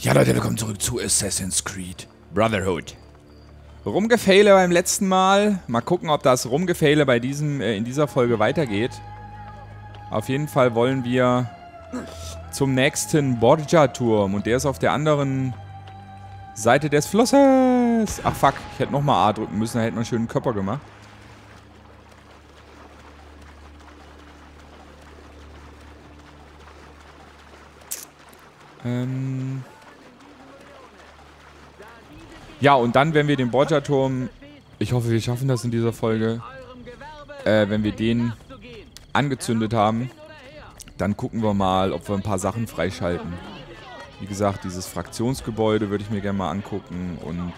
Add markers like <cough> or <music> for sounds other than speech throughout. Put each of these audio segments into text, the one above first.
Ja, Leute, willkommen zurück zu Assassin's Creed Brotherhood. Rumgefehle beim letzten Mal. Mal gucken, ob das Rumgefehle bei diesem, äh, in dieser Folge weitergeht. Auf jeden Fall wollen wir zum nächsten Borgia-Turm. Und der ist auf der anderen Seite des Flusses. Ach fuck, ich hätte nochmal A drücken müssen, da hätte man einen schönen Körper gemacht. Ähm... Ja, und dann, wenn wir den Borgia-Turm, ich hoffe, wir schaffen das in dieser Folge, äh, wenn wir den angezündet haben, dann gucken wir mal, ob wir ein paar Sachen freischalten. Wie gesagt, dieses Fraktionsgebäude würde ich mir gerne mal angucken und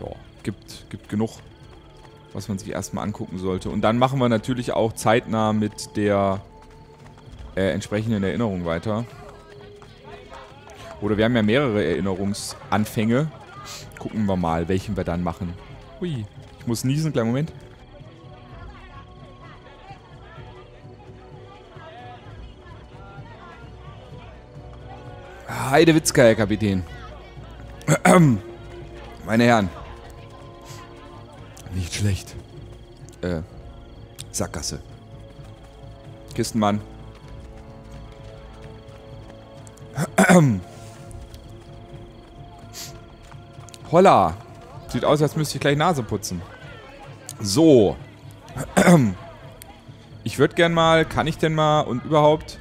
ja, gibt, gibt genug, was man sich erstmal angucken sollte. Und dann machen wir natürlich auch zeitnah mit der äh, entsprechenden Erinnerung weiter. Oder wir haben ja mehrere Erinnerungsanfänge. Gucken wir mal, welchen wir dann machen. Hui, ich muss niesen, kleinen Moment. Heidewitzka, Herr Kapitän. <clears throat> Meine Herren. Nicht schlecht. Äh, Sackgasse. Kistenmann. <clears throat> Holla. Sieht aus, als müsste ich gleich Nase putzen. So. Ich würde gern mal, kann ich denn mal und überhaupt...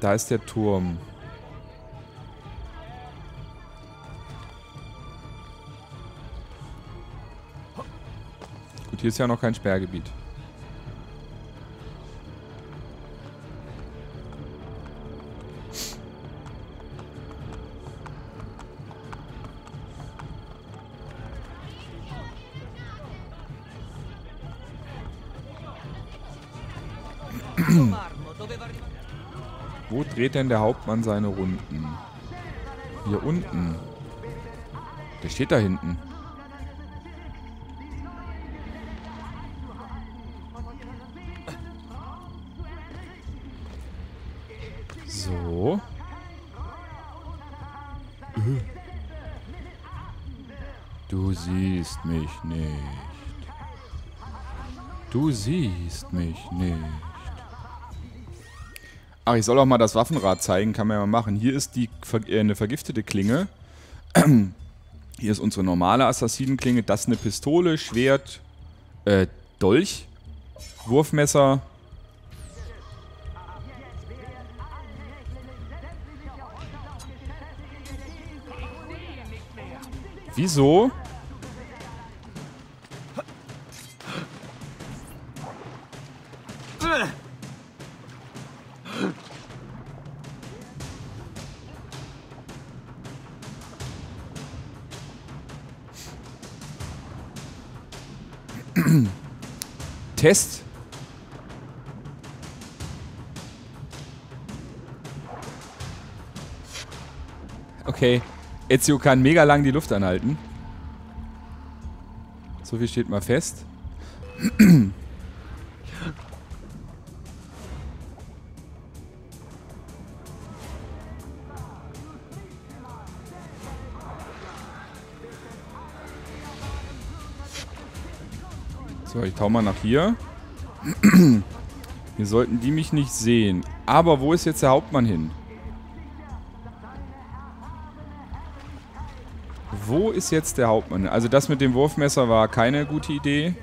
Da ist der Turm. Gut, hier ist ja noch kein Sperrgebiet. Dreht denn der Hauptmann seine Runden? Hier unten. Der steht da hinten. So. Du siehst mich nicht. Du siehst mich nicht. Ach, ich soll auch mal das Waffenrad zeigen, kann man ja mal machen. Hier ist die äh, eine vergiftete Klinge. <clears throat> Hier ist unsere normale Assassinenklinge. Das ist eine Pistole, Schwert, äh, Dolch, Wurfmesser. Wieso? Test. Okay. Ezio kann mega lang die Luft anhalten. So viel steht mal fest. <clears throat> ich tau mal nach hier. Hier sollten die mich nicht sehen. Aber wo ist jetzt der Hauptmann hin? Wo ist jetzt der Hauptmann? Also das mit dem Wurfmesser war keine gute Idee.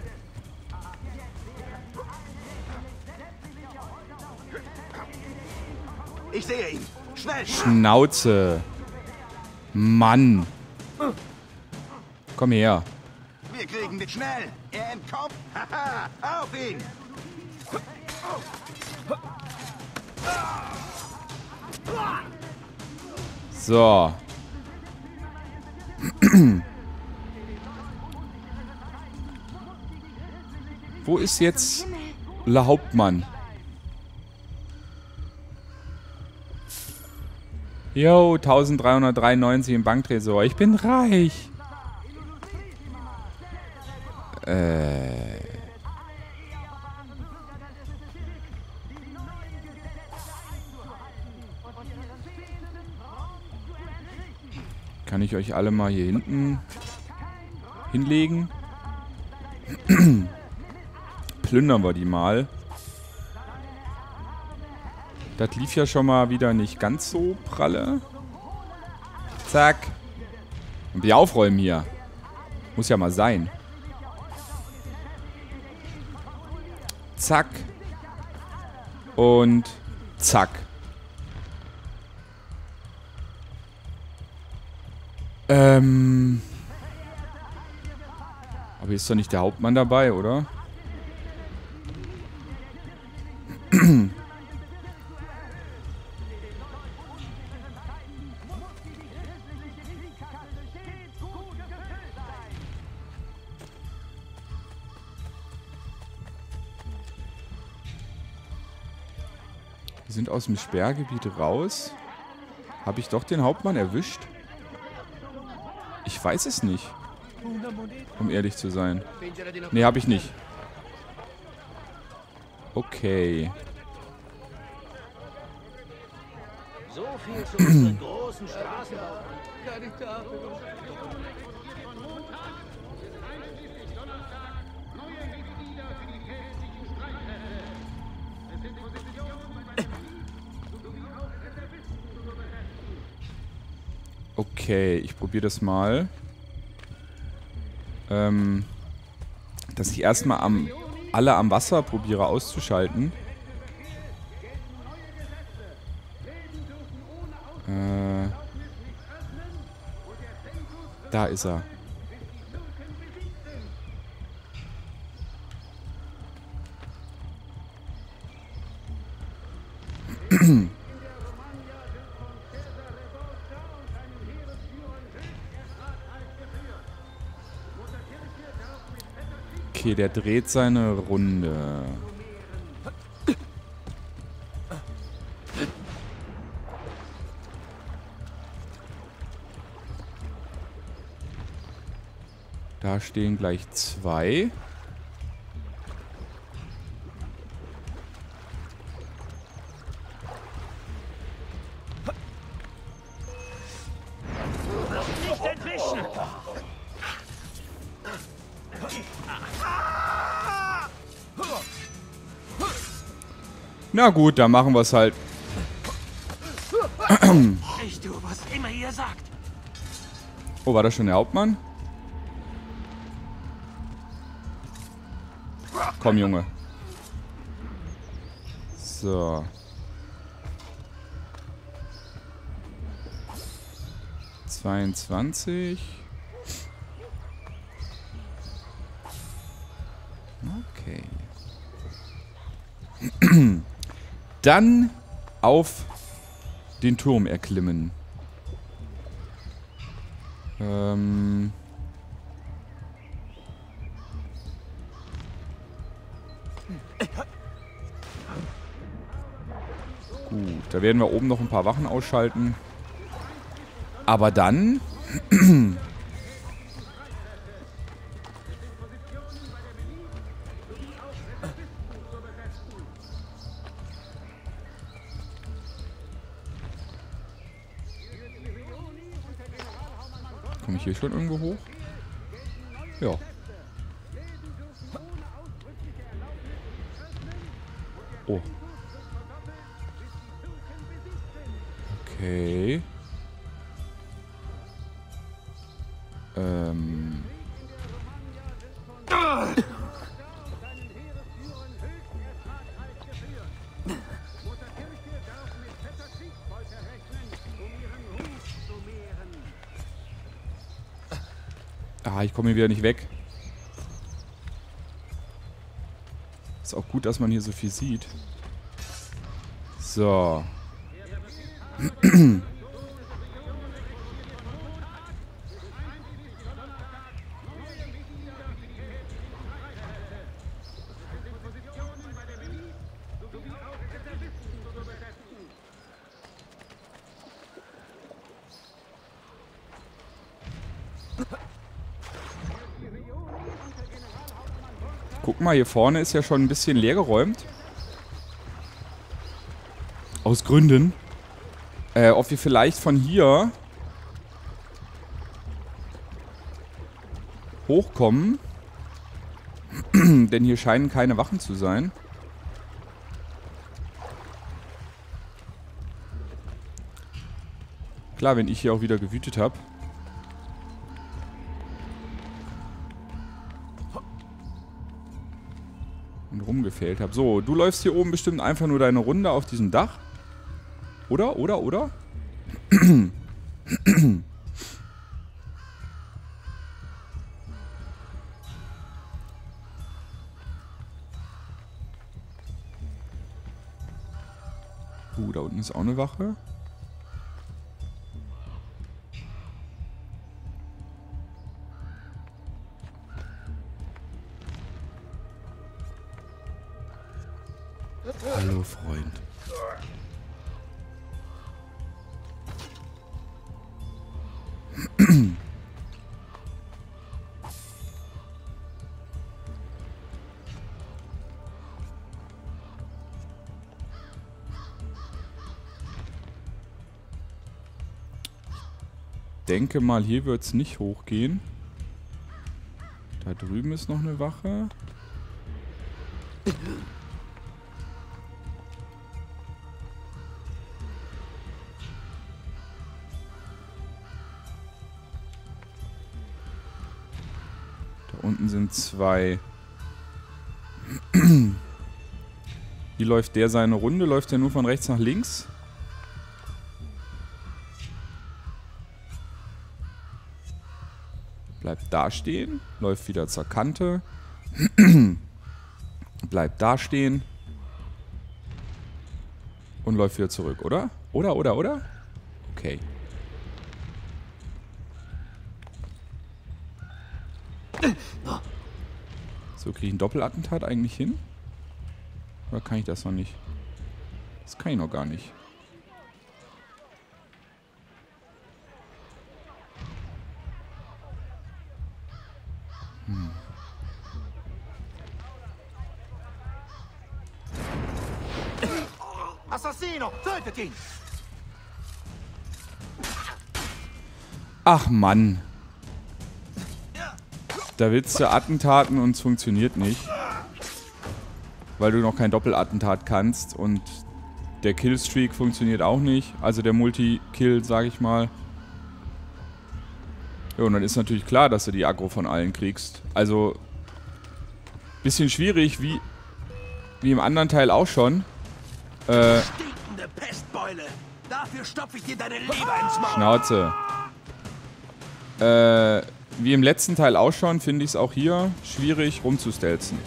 Ich sehe ihn. Schnell. Schnauze. Mann. Komm her. Wir kriegen den schnell. Er entkommt. Auf ihn. So. <clears throat> Wo ist jetzt La Hauptmann? Jo, 1393 im Banktresor. Ich bin reich. Äh. Ich euch alle mal hier hinten hinlegen? <clears throat> Plündern wir die mal. Das lief ja schon mal wieder nicht ganz so pralle. Zack. Und wir aufräumen hier. Muss ja mal sein. Zack. Und zack. Ähm. Aber ist doch nicht der Hauptmann dabei, oder? Wir sind aus dem Sperrgebiet raus. Habe ich doch den Hauptmann erwischt? Ich weiß es nicht. Um ehrlich zu sein. Nee, habe ich nicht. Okay. So viel zu unseren großen Straßenbau. Okay, ich probiere das mal. Ähm, dass ich erstmal am, alle am Wasser probiere auszuschalten. Äh, da ist er. <clears throat> Okay, der dreht seine Runde. Da stehen gleich zwei. Na gut, dann machen wir es halt. Ich tue, was immer ihr sagt. Oh, war das schon der Hauptmann? Komm, Junge. So. Zweiundzwanzig. Okay. <clears throat> Dann auf den Turm erklimmen. Ähm. Gut, da werden wir oben noch ein paar Wachen ausschalten. Aber dann... Komme ich hier schon irgendwo hoch? Ja. Ah, ich komme hier wieder nicht weg. Ist auch gut, dass man hier so viel sieht. So. <clears throat> Guck mal, hier vorne ist ja schon ein bisschen leer geräumt. Aus Gründen. Äh, ob wir vielleicht von hier hochkommen. <clears throat> Denn hier scheinen keine Wachen zu sein. Klar, wenn ich hier auch wieder gewütet habe. Und rumgefehlt habe. So, du läufst hier oben bestimmt einfach nur deine Runde auf diesem Dach. Oder? Oder? Oder? <clears throat> Uh, da unten ist auch eine Wache. Denke mal, hier wird es nicht hochgehen. Da drüben ist noch eine Wache. Sind zwei. Wie läuft der seine Runde? Läuft der nur von rechts nach links? Bleibt da stehen. Läuft wieder zur Kante. Bleibt da stehen. Und läuft wieder zurück, oder? Oder, oder, oder? Okay. So, kriege ich ein Doppelattentat eigentlich hin? Oder kann ich das noch nicht? Das kann ich noch gar nicht. Assassino, tötet ihn! Ach Mann. Da willst du Attentaten und es funktioniert nicht. Weil du noch kein Doppelattentat kannst und der Killstreak funktioniert auch nicht. Also der Multi-Kill, sag ich mal. Ja, und dann ist natürlich klar, dass du die Aggro von allen kriegst. Also, bisschen schwierig, wie, wie im anderen Teil auch schon. Äh, Stinkende Pestbeule! Dafür stopfe ich dir deine Leber ins Maul! Schnauze. Äh, wie im letzten Teil auch schon, finde ich es auch hier schwierig rumzustelzen.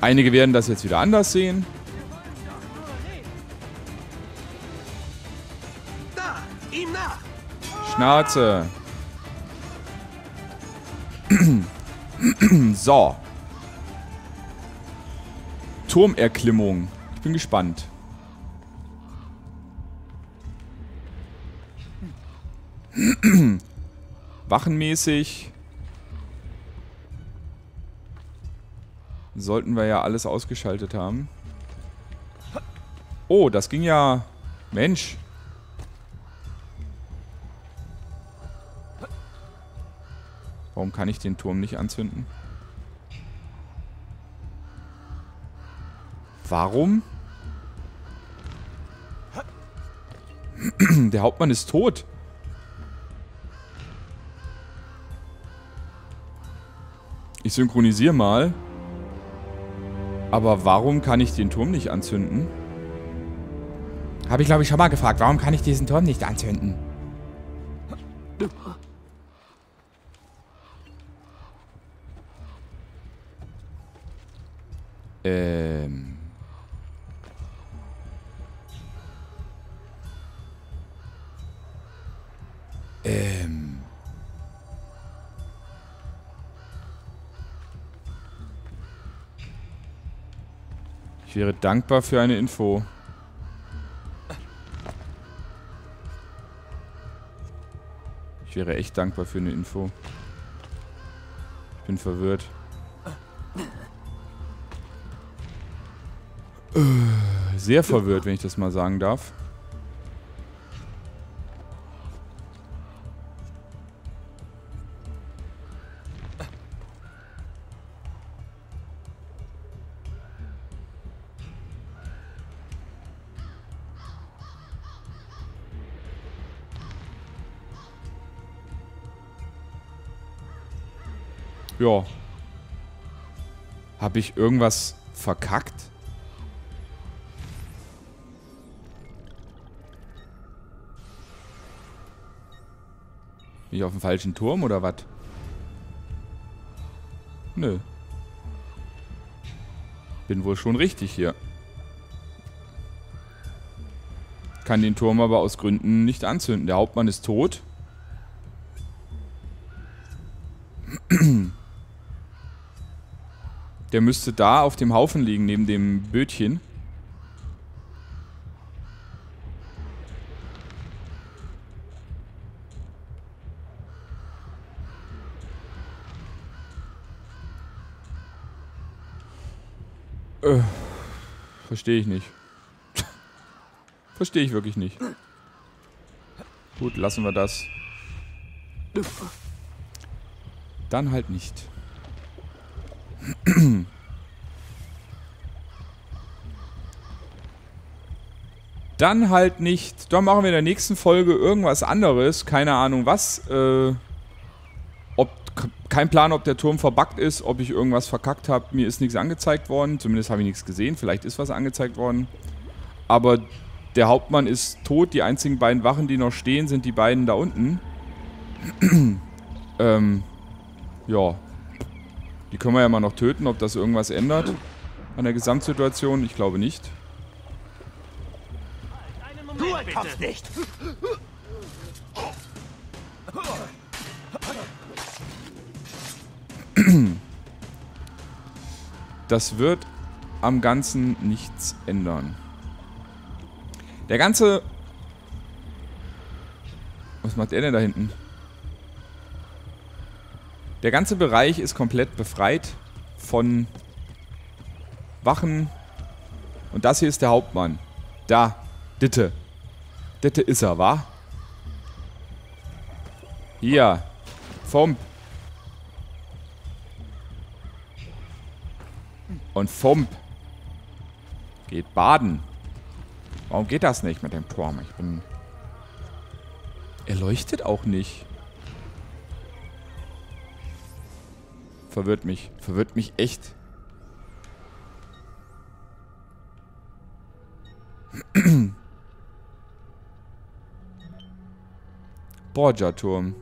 Einige werden das jetzt wieder anders sehen. Schnauze. <clears throat> so. Turmerklimmung. Ich bin gespannt. <clears throat> Wachenmäßig sollten wir ja alles ausgeschaltet haben. Oh, das ging ja... Mensch. Warum kann ich den Turm nicht anzünden? Warum? <clears throat> Der Hauptmann ist tot. Ich synchronisiere mal. Aber warum kann ich den Turm nicht anzünden? Habe ich, glaube ich, schon mal gefragt. Warum kann ich diesen Turm nicht anzünden? Ähm. Ähm. Ich wäre dankbar für eine Info. Ich wäre echt dankbar für eine Info. Ich bin verwirrt. Sehr verwirrt, wenn ich das mal sagen darf. Ja. Habe ich irgendwas verkackt? Bin ich auf dem falschen Turm oder was? Nö. Bin wohl schon richtig hier. Kann den Turm aber aus Gründen nicht anzünden. Der Hauptmann ist tot. Der müsste da auf dem Haufen liegen, neben dem Bötchen. Äh, verstehe ich nicht. verstehe ich wirklich nicht. Gut, lassen wir das. Dann halt nicht. <clears throat> Dann halt nicht. Dann machen wir in der nächsten Folge irgendwas anderes. Keine Ahnung was. Äh, ob, kein Plan, ob der Turm verbuggt ist, ob ich irgendwas verkackt habe. Mir ist nichts angezeigt worden. Zumindest habe ich nichts gesehen. Vielleicht ist was angezeigt worden. Aber der Hauptmann ist tot. Die einzigen beiden Wachen, die noch stehen, sind die beiden da unten. <clears throat> ähm, ja. Die können wir ja mal noch töten, ob das irgendwas ändert an der Gesamtsituation. Ich glaube nicht. Du kommst nicht! Das wird am Ganzen nichts ändern. Der ganze... Was macht er denn da hinten? Der ganze Bereich ist komplett befreit von Wachen. Und das hier ist der Hauptmann. Da. Ditte. Ditte ist er, wa? Hier. Fump. Und Fump. Geht baden. Warum geht das nicht mit dem Turm? Ich bin... Er leuchtet auch nicht. Verwirrt mich. Verwirrt mich echt. <clears throat> Borgia-Turm.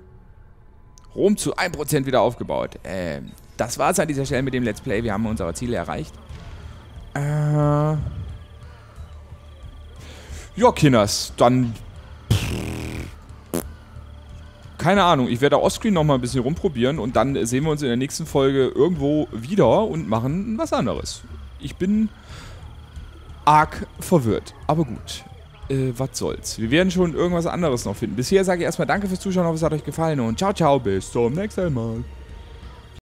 Rom zu 1% wieder aufgebaut. Ähm, das war's an dieser Stelle mit dem Let's Play. Wir haben unsere Ziele erreicht. Äh. Ja, Kinders, dann keine Ahnung, ich werde Offscreen nochmal ein bisschen rumprobieren und dann sehen wir uns in der nächsten Folge irgendwo wieder und machen was anderes. Ich bin arg verwirrt, aber gut. Äh, was soll's. Wir werden schon irgendwas anderes noch finden. Bisher sage ich erstmal danke fürs Zuschauen, hoffe es hat euch gefallen und ciao, ciao, bis zum nächsten Mal.